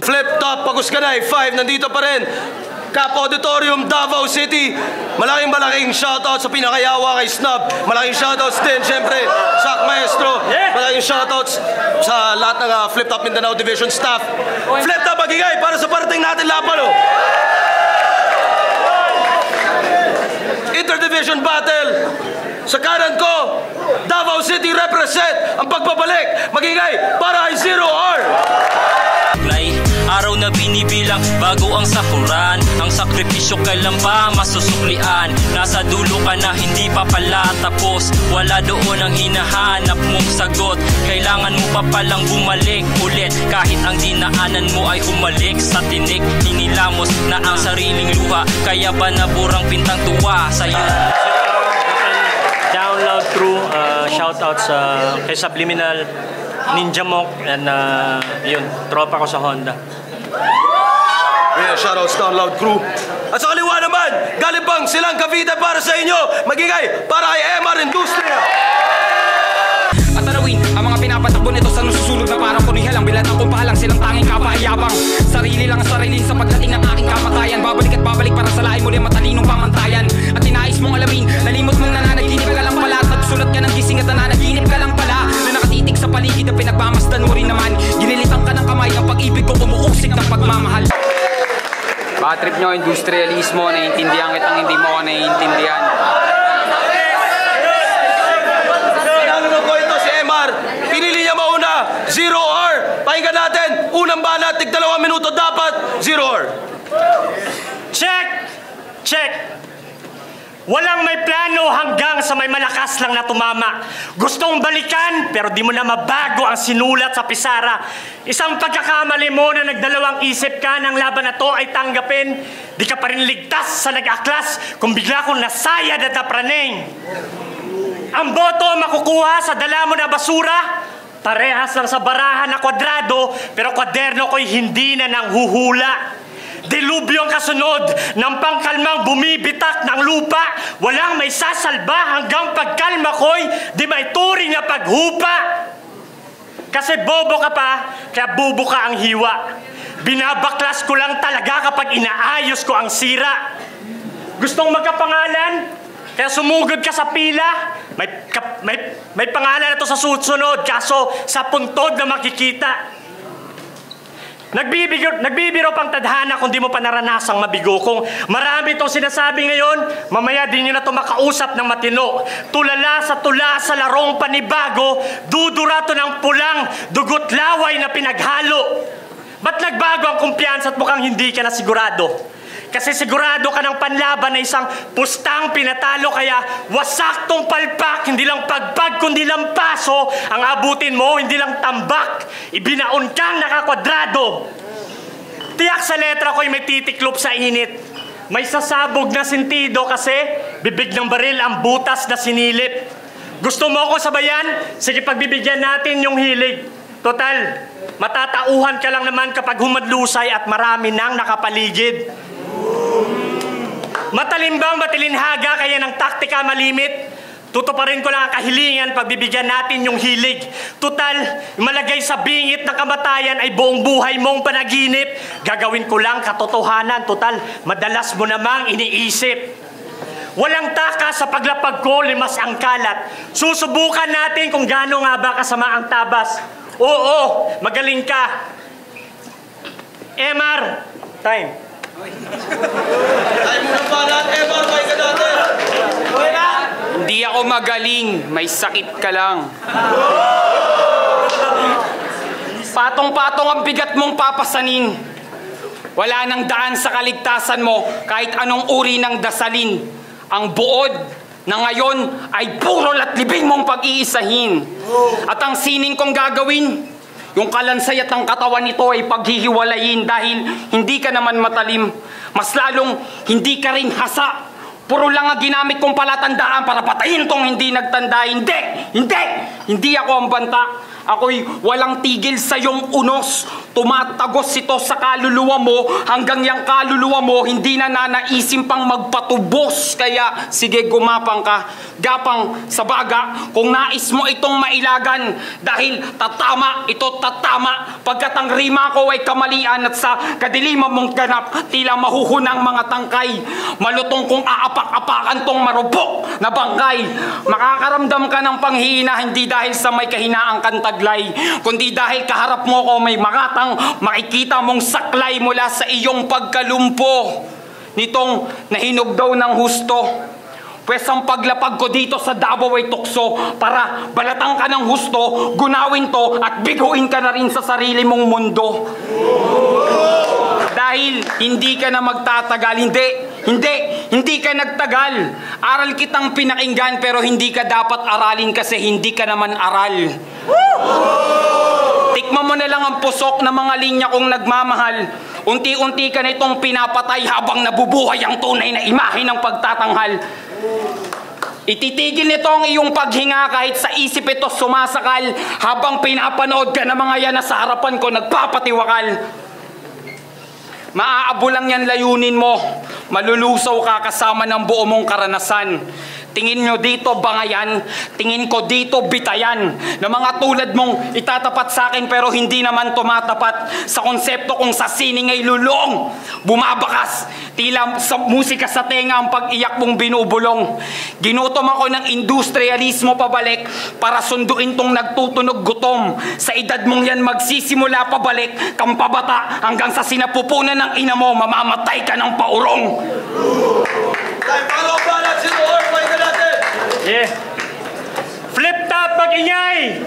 Flip top, Pagus Kanay, 5, nandito pa rin. Cap Auditorium, Davao City. Malaking malaking shoutout sa pinakayawa kay Snub. Malaking shoutouts din, syempre, sa Maestro. Malaking shoutouts sa lahat ng ah, Flip Top Mindanao Division staff. Flip Top, magigay para sa parating natin laban, oh. Interdivision Battle. Sa kanan ko, Davao City represent ang pagbabalik. Magingay para kay Zero R. Lay, araw na binibilang bago ang sakuran. Ang sakripisyo kailan pa masusuklian. Nasa dulo ka na hindi pa pala tapos. Wala doon ang hinahanap mong sagot. Kailangan mo pa palang bumalik ulit. Kahit ang dinaanan mo ay humalik sa tinik Hinilamos na ang sariling luha. Kaya ba naburang pintang tuwa sa'yo? Download crew, uh, shout out sa kay Subliminal, Ninja Monk, and uh, yun, tropa ko sa Honda. Yeah, shoutouts download crew. At sa kaliwa naman, galing pang silang Cavite para sa inyo. Magingay para kay MR Industria. At tanawin, ang mga pinapatakbo nito sa nasusunog na parang kunihal Ang bilat ng kumpalang silang tanging kapayabang Sarili lang ang sarili sa pagdating ng aking kamatayan Bad trip nyo, industrialismo, naiintindihan kitang hindi mo ako naiintindihan. Pinanunod ko ito si MR. Pinili niya mauna, Zero R. Pakinggan natin, unang banat, tig dalawang minuto dapat, Zero R. Check! Check! Walang may plano hanggang sa may malakas lang na tumama. Gustong balikan pero di mo na mabago ang sinulat sa pisara. Isang pagkakamali mo na nagdalawang isip ka ng laban na to ay tanggapin. Di ka pa rin ligtas sa nag-aklas kung bigla kong nasayad at napraneng. Ang boto makukuha sa dala mo na basura. Parehas lang sa barahan na kwadrado pero kwaderno ko'y hindi na nang ang kasunod ng pangkalmang bumibitak ng lupa. Walang may sasalba hanggang pagkalma ko'y di may turing na paghupa. Kasi bobo ka pa, kaya bubo ka ang hiwa. Binabaklas ko lang talaga kapag inaayos ko ang sira. Gustong magkapangalan? Kaya sumugod ka sa pila. May, kap- may, may pangalan na sa susunod, kaso sa puntod na makikita. Nagbibiro, nagbibiro pang tadhana kung di mo pa naranasang mabigo. Kung marami itong sinasabi ngayon, mamaya din nyo na ito makausap ng matino. Tulala sa tula sa larong panibago, dudura to ng pulang, dugot laway na pinaghalo. Ba't nagbago ang kumpiyansa at mukhang hindi ka na sigurado? Kasi sigurado ka ng panlaban na isang pustang pinatalo kaya wasak tong palpak, hindi lang pagpag kundi lang paso ang abutin mo, hindi lang tambak. Ibinaon kang nakakwadrado. Tiyak sa letra ko'y may titiklop sa init. May sasabog na sentido kasi bibig ng baril ang butas na sinilip. Gusto mo ako sabayan? Sige pagbibigyan natin yung hilig. Total, matatauhan ka lang naman kapag humadlusay at marami nang nakapaligid. Matalimbang matilinhaga kaya ng taktika malimit. Tutuparin ko lang ang kahilingan pagbibigyan natin yung hilig. Tutal, malagay sa bingit ng kamatayan ay buong buhay mong panaginip. Gagawin ko lang katotohanan. Tutal, madalas mo namang iniisip. Walang taka sa paglapag ko, limas ang kalat. Susubukan natin kung gaano nga ba kasama ang tabas. Oo, magaling ka. MR, time. Ay muna banat, MR, pakinggan natin. Hindi ako magaling, may sakit ka lang. Patong-patong ang bigat mong papasanin. Wala nang daan sa kaligtasan mo kahit anong uri ng dasalin. Ang buod na ngayon ay puro at libing mong pag-iisahin. At ang sining kong gagawin, yung kalansay at ang katawan nito ay paghihiwalayin dahil hindi ka naman matalim. Mas lalong hindi ka rin hasa. Puro lang ang ginamit kong palatandaan para patayin tong hindi nagtanda. Hindi! Hindi! Hindi ako ang banta. Ako'y walang tigil sa iyong unos. Tumatagos ito sa kaluluwa mo hanggang yung kaluluwa mo hindi na nanaisin pang magpatubos. Kaya sige gumapang ka. Gapang sa baga kung nais mo itong mailagan dahil tatama ito tatama pagkat ang rima ko ay kamalian at sa kadiliman mong ganap tila mahuhunang mga tangkay. Malutong kung aapak-apakan tong marupok na bangkay. Makakaramdam ka ng panghihina hindi dahil sa may kahinaang kantaglay kundi dahil kaharap mo ko may makatang makikita mong saklay mula sa iyong pagkalumpo nitong nahinog daw ng husto. Pwes ang paglapag ko dito sa Davao ay tukso para balatang ka ng husto, gunawin to at biguin ka na rin sa sarili mong mundo. Dahil hindi ka na magtatagal, hindi, hindi, hindi ka nagtagal. Aral kitang pinakinggan pero hindi ka dapat aralin kasi hindi ka naman aral. Tikman mo na lang ang pusok ng mga linya kong nagmamahal. Unti-unti ka na itong pinapatay habang nabubuhay ang tunay na imahe ng pagtatanghal. Ititigil nito ang iyong paghinga kahit sa isip ito sumasakal habang pinapanood ka ng mga yan na sa harapan ko nagpapatiwakal. Maaabo lang yan layunin mo. Malulusaw ka kasama ng buo mong karanasan. Tingin nyo dito bangayan, tingin ko dito bitayan na mga tulad mong itatapat sa akin pero hindi naman tumatapat sa konsepto kung sa sining ay lulong. Bumabakas, tila sa musika sa tenga ang pag-iyak mong binubulong. Ginutom ako ng industrialismo pabalik para sunduin tong nagtutunog gutom. Sa edad mong yan magsisimula pabalik kang pabata hanggang sa sinapupunan ng ina mo, mamamatay ka ng paurong. Time para balance ito or fight na natin. Yeah. Flip top mag-ingay!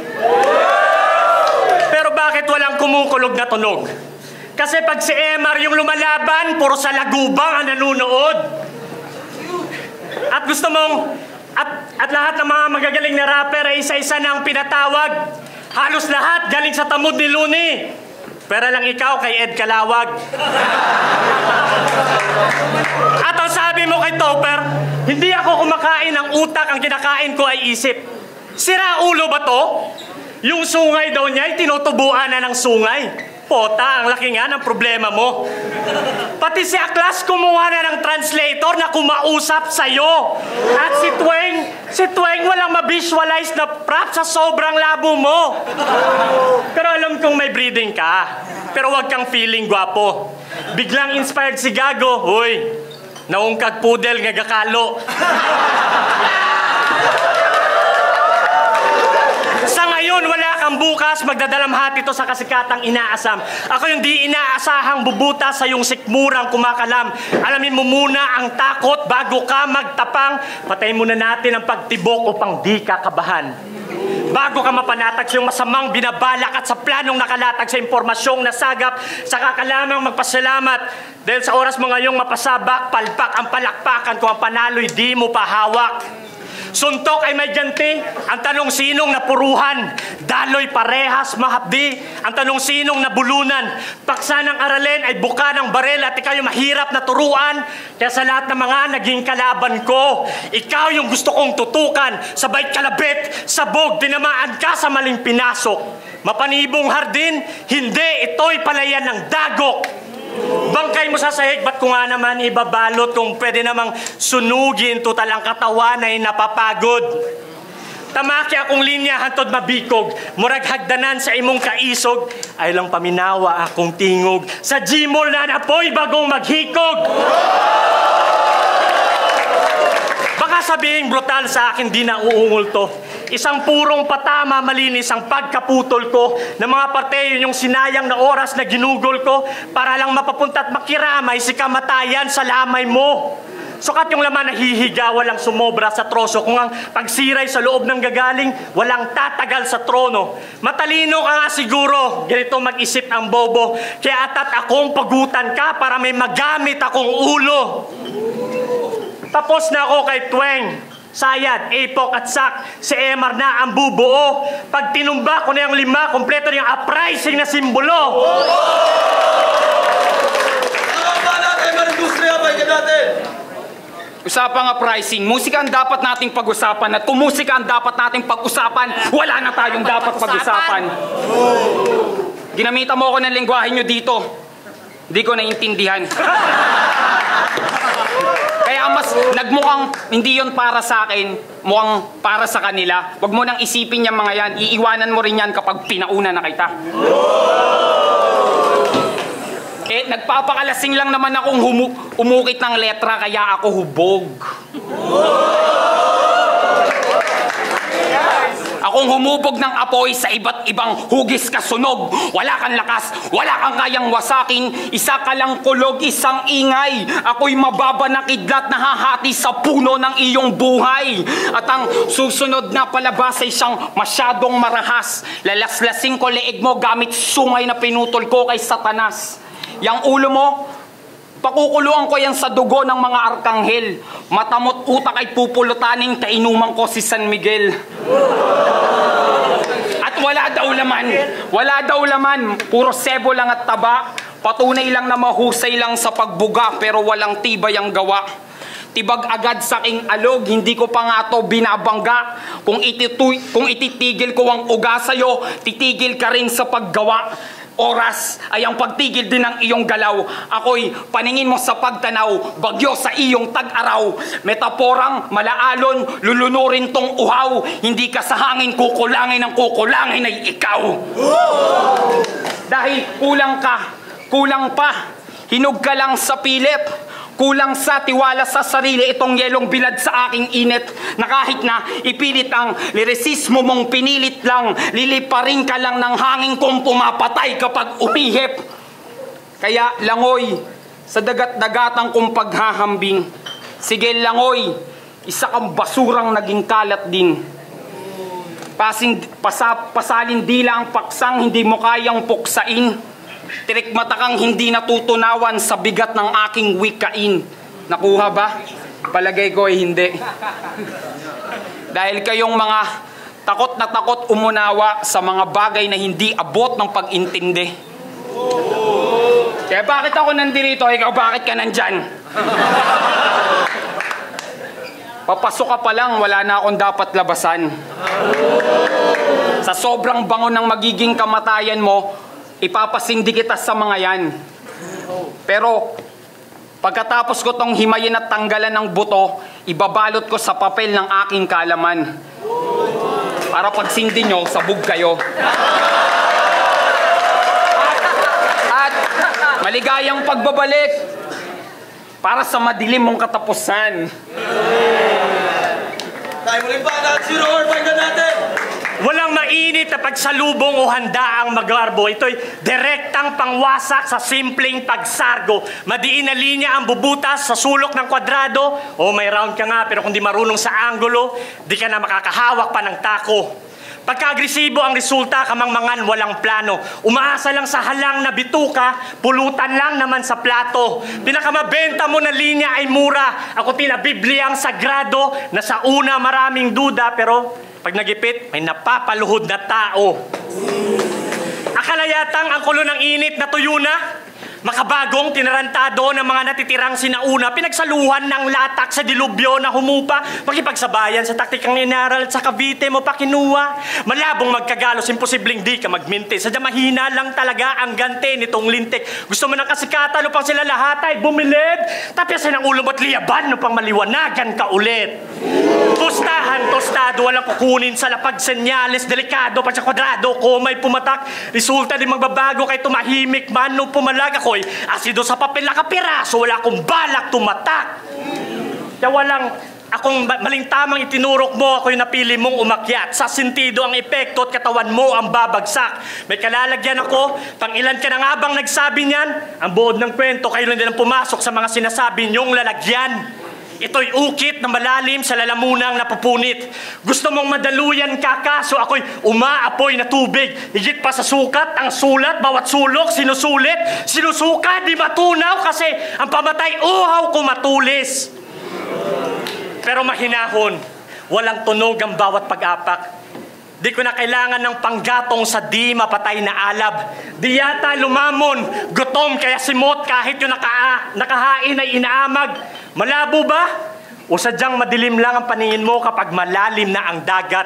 Pero bakit walang kumukulog na tunog? Kasi pag si Emar yung lumalaban, puro sa lagubang ang nanunood. At gusto mong, at, at lahat ng mga magagaling na rapper ay isa-isa na ang pinatawag. Halos lahat galing sa tamod ni Luni. Pero lang ikaw kay Ed Kalawag. At ang sabi mo kay Topper, hindi ako kumakain ng utak, ang kinakain ko ay isip. Sira ulo ba to? Yung sungay daw niya ay tinutubuan na ng sungay. Pota, ang laki nga ng problema mo. Pati si Aklas kumuha na ng translator na kumausap sa'yo. At si Tweng, si Tweng walang ma-visualize na prop sa sobrang labo mo. Pero alam kong may breeding ka. Pero wag kang feeling gwapo. Biglang inspired si Gago. Hoy, naungkag pudel nga gakalo. Sa ngayon, wala bukas, magdadalamhati ito sa kasikatang inaasam. Ako yung di inaasahang bubuta sa yung sikmurang kumakalam. Alamin mo muna ang takot bago ka magtapang. Patayin muna natin ang pagtibok upang di ka kabahan. Bago ka mapanatag sa iyong masamang binabalak at sa planong nakalatag sa impormasyong nasagap, saka ka magpasalamat. Dahil sa oras mo ngayong mapasabak, palpak ang palakpakan kung ang panalo'y di mo pa hawak. Suntok ay may ganti. Ang tanong sinong napuruhan. Daloy parehas mahapdi. Ang tanong sinong nabulunan. Paksa ng aralin ay buka ng barel at ikaw yung mahirap na turuan. Kaya sa lahat ng mga naging kalaban ko, ikaw yung gusto kong tutukan. Sabay kalabit, sabog, dinamaan ka sa maling pinasok. Mapanibong hardin, hindi, ito'y palayan ng dagok. Bangkay mo sa sahig, ba't ko nga naman ibabalot kung pwede namang sunugin total ang katawan ay napapagod? Tamaki akong linya hantod mabikog, murag hagdanan sa imong kaisog, ay lang paminawa akong tingog, sa Gmall na napoy bagong maghikog. Baka sabihin brutal sa akin, di na uungol to. Isang purong patama malinis ang pagkaputol ko ng mga parte yun yung sinayang na oras na ginugol ko para lang mapapunta at makiramay si kamatayan sa lamay mo. Sukat yung laman na hihiga, walang sumobra sa troso. Kung ang pagsiray sa loob ng gagaling, walang tatagal sa trono. Matalino ka nga siguro, ganito mag-isip ang bobo. Kaya atat akong pagutan ka para may magamit akong ulo. Tapos na ako kay Tweng. Sayad, Epok at Sak, si Emar na ang bubuo. Pag tinumba ko na yung lima, kompleto na yung uprising na simbolo. Ano ba natin, mga industriya, fight na natin. Usapan nga pricing. Musika ang dapat nating pag-usapan at kung musika ang dapat nating pag-usapan, wala na tayong dapat pag-usapan. Ginamitan mo ako ng lengguwahe nyo dito. Hindi ko naiintindihan. Kaya mas nagmukhang hindi yon para sa akin, mukhang para sa kanila. Huwag mo nang isipin yung mga yan. Iiwanan mo rin yan kapag pinauna na kita. Eh, nagpapakalasing lang naman akong humu- umukit ng letra kaya ako hubog. Akong humubog ng apoy sa iba't ibang hugis kasunog. Wala kang lakas, wala kang kayang wasakin. Isa ka lang kulog, isang ingay. Ako'y mababa na kidlat na hahati sa puno ng iyong buhay. At ang susunod na palabas ay siyang masyadong marahas. Lalaslasing ko leeg mo gamit sungay na pinutol ko kay satanas. Yang ulo mo, Pakukuluan ko yan sa dugo ng mga arkanghel. Matamot utak ay pupulutaning kainuman ko si San Miguel. Daw laman. Wala daw laman. Puro sebo lang at taba. Patunay lang na mahusay lang sa pagbuga pero walang tibay ang gawa. Tibag agad sa aking alog, hindi ko pa nga to binabangga. Kung, itituy, kung ititigil ko ang uga sa'yo, titigil ka rin sa paggawa. Oras ay ang pagtigil din ng iyong galaw. Ako'y paningin mo sa pagtanaw, bagyo sa iyong tag-araw. Metaporang malaalon, lulunurin tong uhaw. Hindi ka sa hangin kukulangin ng kukulangin ay ikaw. Dahil kulang ka, kulang pa. Hinog ka lang sa pilit. Kulang sa tiwala sa sarili itong yelong bilad sa aking init na kahit na ipilit ang liresismo mong pinilit lang, liliparin ka lang ng hangin kung pumapatay kapag umihip. Kaya langoy, sa dagat-dagatang kong paghahambing, sige langoy, isa kang basurang naging kalat din. Pasing, pasa, pasalin dila ang paksang hindi mo kayang puksain. Tirikmata kang hindi natutunawan sa bigat ng aking wikain. Nakuha ba? Palagay ko ay hindi. Dahil kayong mga takot na takot umunawa sa mga bagay na hindi abot ng pag-intindi. Kaya bakit ako nandito? Ikaw bakit ka nandyan? Papasok ka pa lang, wala na akong dapat labasan. Sa sobrang bango ng magiging kamatayan mo, ipapasindi kita sa mga yan. Pero pagkatapos ko tong himayin at tanggalan ng buto, ibabalot ko sa papel ng aking kalaman. Para pagsindi nyo, sabog kayo. At maligayang pagbabalik para sa madilim mong katapusan. Tayo muli na zero or pakinggan natin? Walang mainit na pagsalubong o handa ang maglarbo. Ito'y direktang pangwasak sa simpleng pagsargo. Madiin na linya ang bubutas sa sulok ng kwadrado. O may round ka nga, pero kung di marunong sa angulo, di ka na makakahawak pa ng tako. Pagka-agresibo ang resulta, kamangmangan walang plano. Umaasa lang sa halang na bituka, pulutan lang naman sa plato. Pinakamabenta mo na linya ay mura. Ako tila Bibliang sagrado na sa una maraming duda pero pag nagipit, may napapaluhod na tao. Akala yatang ang kulo ng init na tuyo na. Makabagong tinarantado ng mga natitirang sinauna, pinagsaluhan ng latak sa dilubyo na humupa, makipagsabayan sa taktikang inaral at sa Cavite mo pa kinuha. Malabong magkagalos, imposibleng di ka magminti. Sadya mahina lang talaga ang gante nitong lintik. Gusto mo ng kasikatan upang sila lahat ay bumilid. Tapyasin ang ulo mo't liyaban upang maliwanagan ka ulit. Tustahan, tostado, walang kukunin sa lapag senyales, delikado pa sa kwadrado ko may pumatak. Resulta di magbabago kay tumahimik man nung pumalag ako'y asido sa papel nakapiraso, wala akong balak tumatak. Kaya walang akong maling tamang itinurok mo, ako'y napili mong umakyat. Sa sentido ang epekto at katawan mo ang babagsak. May kalalagyan ako, pang ilan ka na nga bang nagsabi niyan? Ang buod ng kwento, kayo lang din ang pumasok sa mga sinasabi niyong lalagyan. Ito'y ukit na malalim sa lalamunang napupunit. Gusto mong madaluyan ka kaso ako'y umaapoy na tubig. Higit pa sa sukat, ang sulat, bawat sulok, sinusulit. Sinusuka, di matunaw kasi ang pamatay uhaw ko matulis. Pero mahinahon, walang tunog ang bawat pag-apak. Di ko na kailangan ng panggatong sa di mapatay na alab. Di yata lumamon, gutom kaya simot kahit yung naka, nakahain ay inaamag. Malabo ba? O sadyang madilim lang ang paningin mo kapag malalim na ang dagat?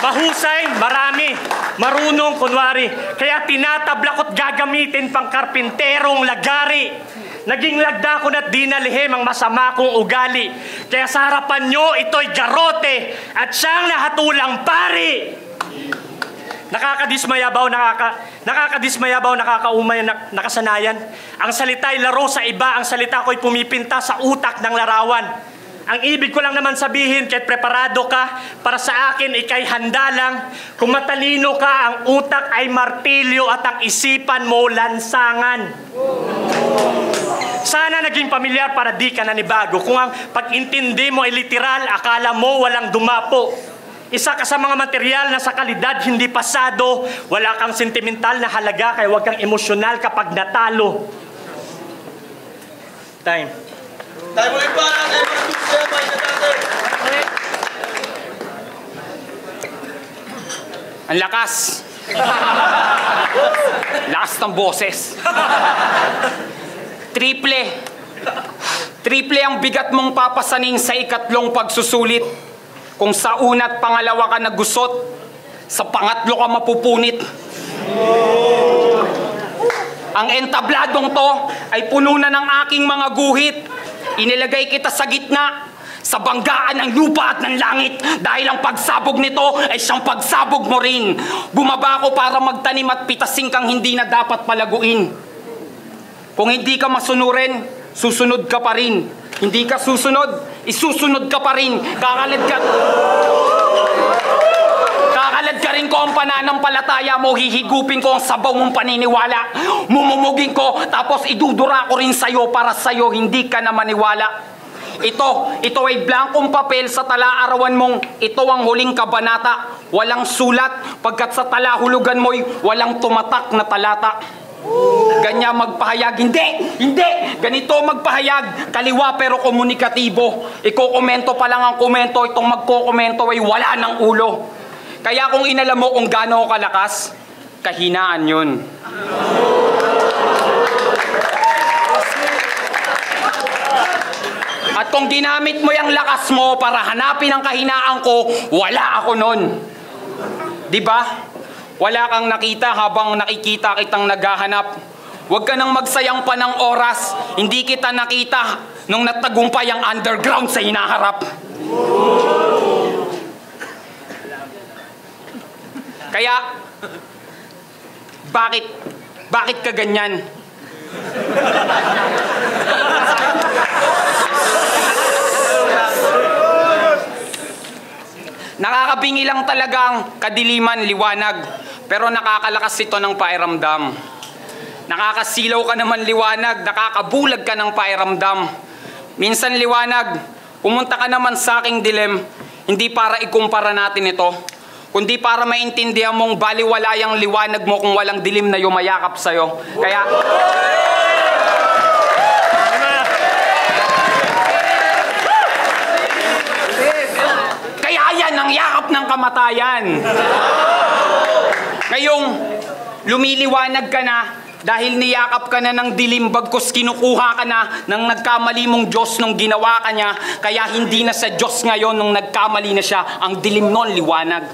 Mahusay, marami. Marunong, kunwari. Kaya tinatablakot gagamitin pang karpinterong lagari. Naging lagda ko na't dinalihim ang masama kong ugali. Kaya sa harapan nyo, ito'y garote at siyang nahatulang pari. Nakakadismayabaw, nakaka, nakakadismayabaw, nakakaumay, nak, nakasanayan. Ang salita'y laro sa iba, ang salita ko'y pumipinta sa utak ng larawan. Ang ibig ko lang naman sabihin, kahit preparado ka, para sa akin, ikay handa lang. Kung matalino ka, ang utak ay martilyo at ang isipan mo lansangan. Sana naging pamilyar para di ka nanibago. Kung ang pag-intindi mo ay literal, akala mo walang dumapo. Isa ka sa mga material na sa kalidad hindi pasado, wala kang sentimental na halaga kaya huwag kang emosyonal kapag natalo. Time. Tayo ulit pa natin, mga industriya, may. Ang lakas. lakas ng boses. Triple. Triple ang bigat mong papasaning sa ikatlong pagsusulit. Kung sa una't pangalawa ka nagusot, sa pangatlo ka mapupunit. Ang entabladong to ay puno na ng aking mga guhit. Inilagay kita sa gitna sa banggaan ng lupa at ng langit dahil ang pagsabog nito ay siyang pagsabog mo rin. Bumaba ako para magtanim at pitasin kang hindi na dapat palaguin. Kung hindi ka masunurin, susunod ka pa rin. Hindi ka susunod, isusunod ka pa rin. Kakalad ka... Kakalad ka rin ko ang pananampalataya mo, hihigupin ko ang sabaw mong paniniwala. Mumumugin ko, tapos idudura ko rin sa'yo para sa'yo hindi ka na maniwala. Ito, ito ay blankong papel sa tala-arawan mong ito ang huling kabanata. Walang sulat, pagkat sa talahulugan mo'y walang tumatak na talata. Ganyan magpahayag. Hindi! Hindi! Ganito magpahayag. Kaliwa pero komunikatibo. Iko-komento pa lang ang komento. Itong magko-komento ay wala ng ulo. Kaya kung inalam mo kung gaano kalakas, kahinaan yun. At kung ginamit mo yung lakas mo para hanapin ang kahinaan ko, wala ako nun. Di ba? Wala kang nakita habang nakikita kitang naghahanap. Huwag ka nang magsayang pa ng oras. Hindi kita nakita nung natagumpay ang underground sa hinaharap. Kaya, bakit, bakit ka ganyan? Nakakabingi lang talagang kadiliman, liwanag. Pero nakakalakas ito ng pairamdam. Nakakasilaw ka naman liwanag, nakakabulag ka ng pairamdam. Minsan liwanag, pumunta ka naman sa aking dilim, hindi para ikumpara natin ito, kundi para maintindihan mong baliwala yung liwanag mo kung walang dilim na yumayakap sa'yo. Kaya... Kaya yan ang yakap ng kamatayan. Ngayong lumiliwanag ka na dahil niyakap ka na ng dilim bagkus kinukuha ka na ng nagkamali mong Diyos nung ginawa ka niya kaya hindi na sa Diyos ngayon nung nagkamali na siya ang dilim nun liwanag.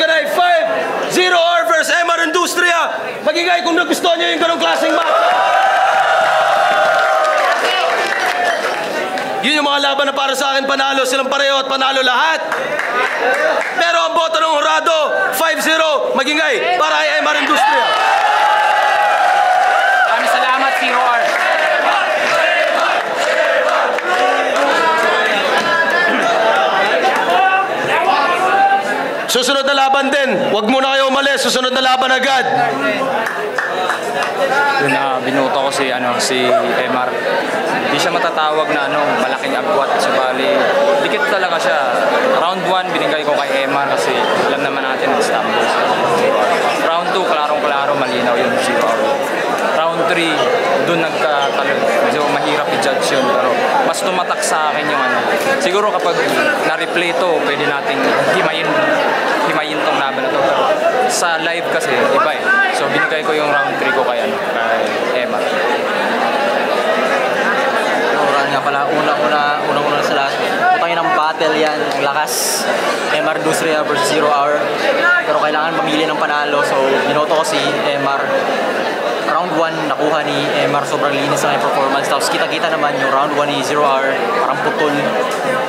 Na ay 5, 0 R versus MR Industria. Magigay kung nagustuhan nyo yung ganong klaseng match. Yun yung mga laban na para sa akin panalo. Silang pareho at panalo lahat. Pero ang boto ng Horado, 5-0, magingay para kay MR Industria. Maraming salamat, Zero R. Susunod na laban din. Huwag muna kayo umalis. Susunod na laban agad. Yun na binuto ko si ano si MR. Hindi siya matatawag na ano malaking agwat sa bali. Dikit talaga siya. Round 1 binigay ko kay MR kasi alam naman natin na Istanbul. Round 2 klarong-klaro malinaw yun si Round 3 doon nagkatalo. Medyo mahirap i-judge yun pero mas mas tumatak sa akin yung ano. Siguro kapag na-replay to, pwede nating himayin himayin tong laban na to. Pero sa live kasi, iba eh. So binigay ko yung round 3 ko kay, ano, kay Emma. Oran nga pala, unang-una, unang-una sa lahat. Tayo ng battle yan, ang lakas. MR Dusria versus Zero Hour. Pero kailangan mamili ng panalo, so binoto ko si MR. Round 1, nakuha ni MR, sobrang linis kanyang performance. Tapos kita-kita naman yung round 1 ni Zero Hour, parang putol.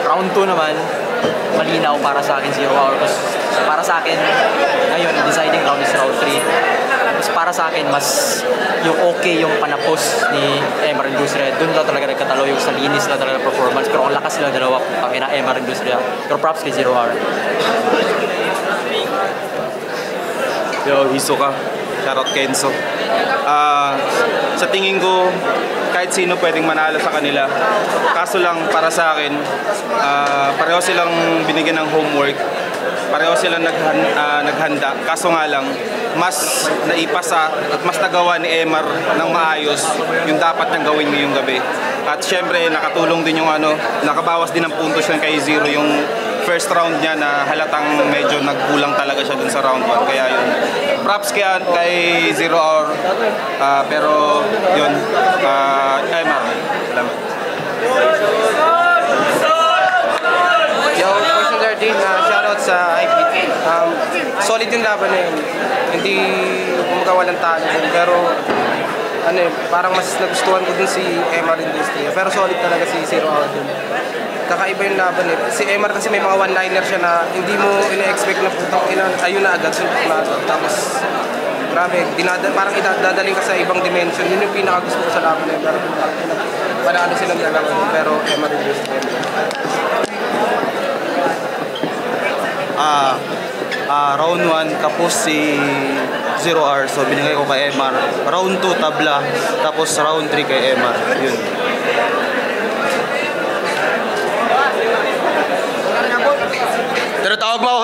Round 2 naman, malinaw para sa akin Zero Hour. Tapos para sa akin, ngayon, deciding round is round 3. Mas para sa akin, mas yung okay yung panapos ni MR Industria. Doon lang talaga nagkatalo yung sa linis lang talaga performance. Pero ang lakas sila dalawa, ang ina MR Industria. Pero props kay Zero Hour. Yo, Hiso ka. Shoutout Kenzo. Ah, sa tingin ko, kahit sino pwedeng manalo sa kanila. Kaso lang, para sa akin, ah, pareho silang binigyan ng homework. Pareho silang naghan, ah, naghanda. Kaso nga lang, mas naipasa at mas nagawa ni Emar ng maayos yung dapat niyang gawin ngayong gabi. At syempre, nakatulong din yung ano, nakabawas din ng puntos yung kay Zero yung first round niya na halatang medyo nagkulang talaga siya dun sa round 1. Kaya yun, props kaya kay Zero Hour. Ah, pero yun, uh, Emar. Salamat. Yo, Jardine, uh, shoutout sa IPT. Um, solid yung laban na yun. Hindi kumagawa walang talo yun. Pero, ano eh, parang mas nagustuhan ko dun si MR Industria. Pero solid talaga si Zero Hour dun. Kakaiba yung laban eh. Si MR kasi may mga one-liner siya na hindi mo ina-expect na putang ina, ayun na agad, sunod na. Tapos, grabe, dinada, parang idadadaling ka sa ibang dimension. Yun yung pinakagusto ko sa laban eh. Pero, panalo silang dalawa dun. Pero MR Industria. Ah, ah, round 1 kapos si Zero R. So binigay ko kay Emar. Round 2 tabla. Tapos round 3 kay Emar. Yun. Tinatawag mo ako,